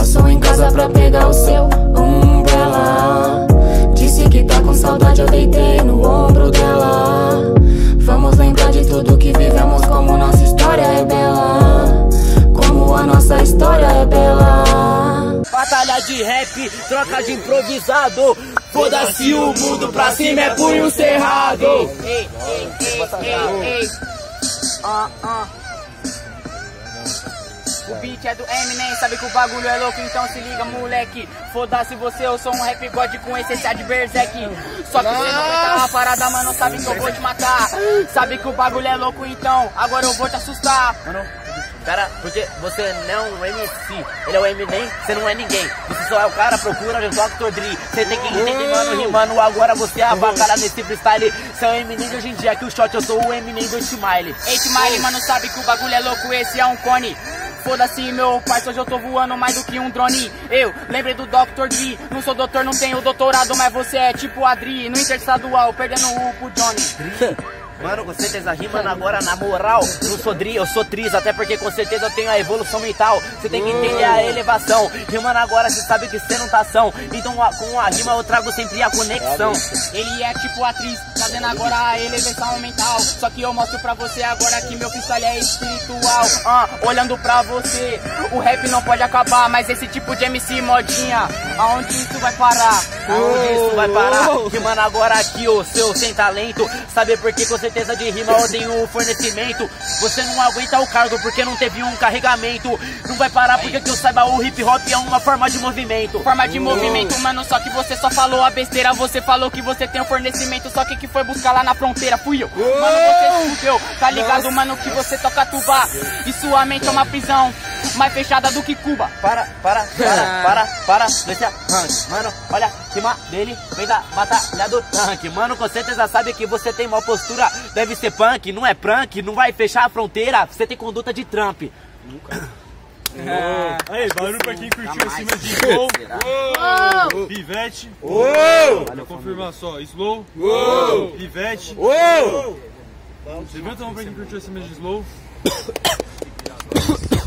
Passou em casa pra pegar o seu umbrella. Disse que tá com saudade, eu deitei no ombro dela. Vamos lembrar de tudo que vivemos, como nossa história é bela. Como a nossa história é bela. Batalha de rap, troca de improvisado. Foda-se o mundo pra cima é punho cerrado. Ei, ei, ei, ei, ei. Ah, ah o beat é do Eminem, sabe que o bagulho é louco, então se liga, moleque. Foda-se você, eu sou um rap god com essência de berserk. Só que você não aguenta uma parada, mano, sabe que eu vou te matar. Sabe que o bagulho é louco, então agora eu vou te assustar. Mano, cara, porque você não é um MC, ele é o Eminem, você não é ninguém. Você só é o cara, procura o Dr. Dre. Você tem que entender, mano, rimando. Agora você é a bacana nesse freestyle. Você é o Eminem de hoje em dia, que o shot eu sou o Eminem do Smile. Ei, Smile, mano, sabe que o bagulho é louco, esse é um cone. Foda-se, meu pai, hoje eu tô voando mais do que um drone. Eu lembrei do Dr. D. Não sou doutor, não tenho doutorado, mas você é tipo Adri. No interestadual, perdendo o pro Johnny. Mano, com certeza rimando agora na moral. Não sou Dri, eu sou Tris, até porque com certeza eu tenho a evolução mental. Você tem que entender a elevação. Rimando agora, você sabe que você não tá ação. Então com a rima eu trago sempre a conexão. Ele é tipo atriz, fazendo agora a elevação mental. Só que eu mostro pra você agora que meu freestyle é espiritual. Ah, olhando pra você, o rap não pode acabar. Mas esse tipo de MC modinha, aonde isso vai parar? Aonde isso vai parar? Rimando agora aqui, o seu sem talento. Sabe por que você certeza de rima eu tenho fornecimento. Você não aguenta o cargo porque não teve um carregamento. Não vai parar porque que eu saiba o hip hop é uma forma de movimento. Forma de movimento, mano, só que você só falou a besteira. Você falou que você tem o fornecimento, só que que foi buscar lá na fronteira fui eu. Mano, você fudeu, tá ligado, mano, que você toca tuba. E sua mente é uma prisão mais fechada do que Cuba. Para, para, para, para, para, deixa rank. Mano, olha, cima dele, vem da batalha do tanque. Mano, com certeza sabe que você tem uma postura deve ser punk, não é prank, não vai fechar a fronteira, você tem conduta de Trump. É. Aí, barulho pra quem curtiu acima de Slow. Uou! Pivete. Uou! Vou confirmar só. Slow. Uou! Pivete. Uou! Levanta a mão pra quem curtiu acima de Slow.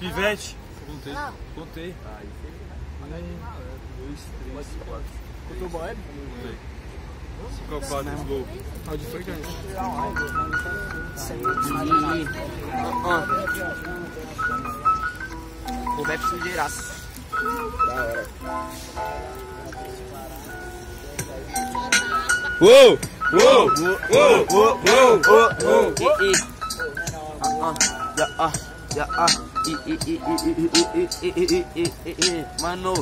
Pivete. Contei. Contei. Um, dois, três, quatro. Contou o boy? Cinco a quatro, Slow. Onde foi, cara? O rap sujeiraço. Uou! Uou! Uou! Uou! Uou! Uou! E, e. Ah, ah, ya, Mano,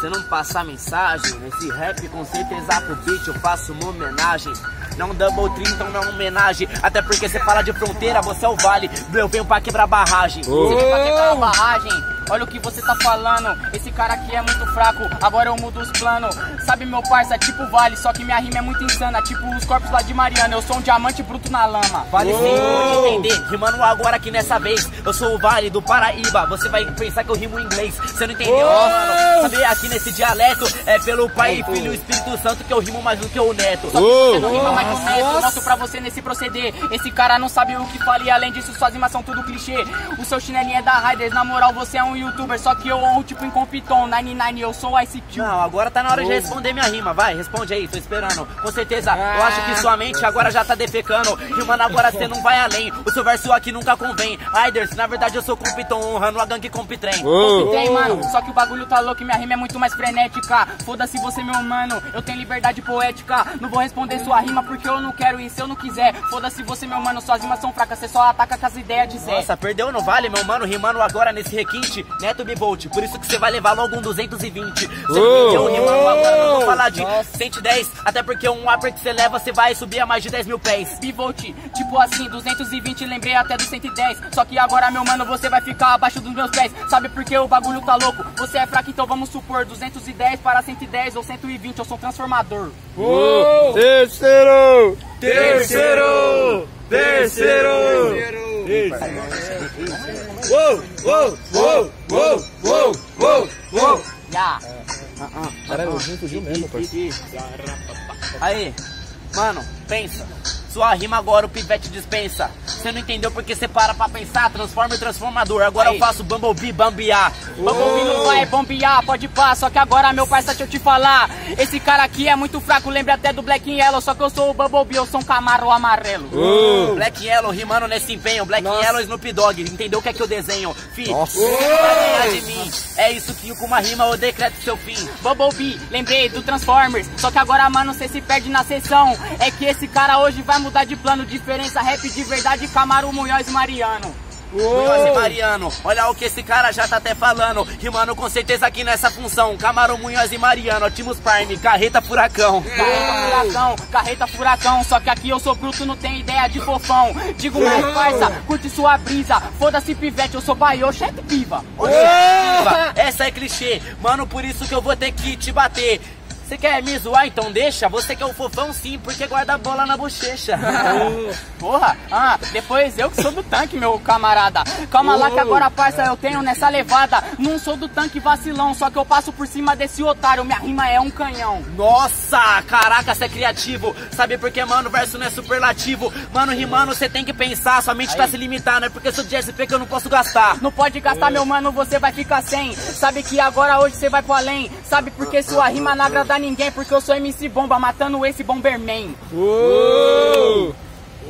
se não passar mensagem, nesse rap com certeza pro beat eu faço uma homenagem. Não double tree, então não é homenagem. Até porque você fala de fronteira, você é o vale. Eu venho pra quebrar barragem. Você vem pra quebrar barragem. Olha o que você tá falando. Esse cara aqui é muito fraco. Agora eu mudo os planos. Sabe, meu parça, tipo vale. Só que minha rima é muito insana. Tipo os corpos lá de Mariana. Eu sou um diamante bruto na lama. Vale sim, pode entender. Rimando agora aqui nessa vez. Eu sou o vale do Paraíba. Você vai pensar que eu rimo inglês. Você não entendeu, mano? Sabe, aqui nesse dialeto é pelo pai, filho e Espírito Santo que eu rimo mais do que o neto. Só que você não rima mais que o neto. Eu mostro pra você nesse proceder. Esse cara não sabe o que fala e além disso suas rimas são tudo clichê. O seu chinelinho é da Riders. Na moral, você é um youtuber. Só que eu honro tipo em Compiton. 99, eu sou o Ice Cube. Não, agora tá na hora de responder minha rima. Vai, responde aí, tô esperando. Com certeza, eu acho que sua mente agora já tá defecando. Rimando agora você não vai além. O seu verso aqui nunca convém. Riders, na verdade eu sou Compiton, honrando a gangue Compitrem. Compitrem, mano. Só que o bagulho tá louco e minha rima é muito mais frenética. Foda-se você, meu mano. Eu tenho liberdade poética. Não vou responder sua rima porque eu não quero ir se eu não quiser. Foda-se você, meu mano. Suas rimas são fracas, você só ataca com as ideias de Zé. Nossa, perdeu não vale, meu mano. Rimando agora nesse requinte. Neto Bibolt. Por isso que você vai levar logo um 220. Você Oh. entendeu? Rimando agora não vou falar de 110. Até porque um upper que você leva, você vai subir a mais de 10 mil pés. Bivolt, tipo assim, 220, lembrei até do 110. Só que agora, meu mano, você vai ficar abaixo dos meus pés. Sabe por que o bagulho tá louco? Você é fraco, então vamos supor 210 para 110 ou 120. Eu sou um transformador. Uou! Terceiro! Terceiro! Terceiro! Uou! Uou! Uou! Uou! Uou! Uou! Uou! Já. Caralho, o Jim fugiu mesmo, parceiro. Aí, mano, pensa. Sua rima agora o pivete dispensa. Você não entendeu porque você para pra pensar. Transforma e transformador. Agora Aí. eu faço Bumblebee bambear. Bumblebee não vai bombear, pode pá, só que agora meu parça, deixa eu te falar Esse cara aqui é muito fraco, lembra até do Black Yellow Só que eu sou o Bumblebee, eu sou um Camaro amarelo Black Yellow rimando nesse empenho. Black Nossa. Yellow Snoop Dogg. Entendeu o que é que eu desenho? Fi, Nossa. vai de mim. É isso que com uma rima eu decreto seu fim. Bumblebee, lembrei do Transformers Só que agora, mano, cê se perde na sessão É que esse cara hoje vai mudar de plano Diferença rap de verdade, Camaro, Munhoz e Mariano Munhoz e Mariano, olha o que esse cara já tá até falando. Rimando com certeza aqui nessa função. Camarão Munhoz e Mariano, Optimus Prime, carreta furacão. Carreta furacão, carreta furacão Só que aqui eu sou bruto, não tem ideia de fofão Digo mais parça, curte sua brisa Foda-se pivete, eu sou baio, chefe piva Viva, Essa é clichê, mano, por isso que eu vou ter que te bater. Você quer me zoar? Então deixa. Você quer o fofão sim, porque guarda a bola na bochecha. Porra, ah, depois eu que sou do tanque, meu camarada. Calma lá que agora, parça, eu tenho nessa levada. Não sou do tanque vacilão, só que eu passo por cima desse otário. Minha rima é um canhão. Nossa, caraca, você é criativo. Sabe por que, mano, o verso não é superlativo? Mano, rimando, você tem que pensar. Sua mente tá se limitando. É porque eu sou de SP que eu não posso gastar. Não pode gastar, meu mano, você vai ficar sem. Sabe que agora hoje você vai pro além. Sabe por que sua rima não agrada ninguém? Porque eu sou MC Bomba, matando esse Bomberman. Uou!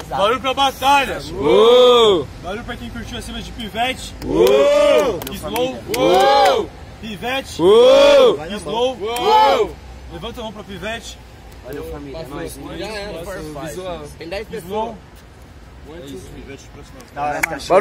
Barulho pra batalha. Uou! Barulho pra quem curtiu acima de pivete. Uou! Slow. Uou! Pivete. Uou! Slow. Uou! Levanta a mão pra pivete. Valeu, família. É nóis. Já é, Visual. Tem 10 Slow. Barulho